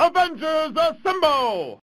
Avengers Assemble!